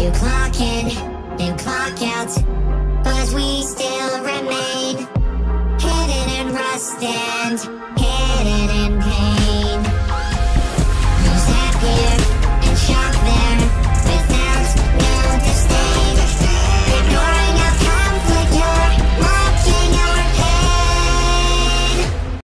You clock in, you clock out, but we still remain hidden and rusted.